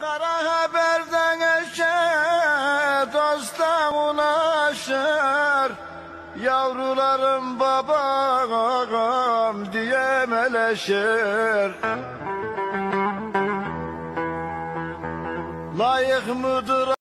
Kara haberden eşe dosta ulaşır. Yavrularım babam diye meleşir Layık mıdır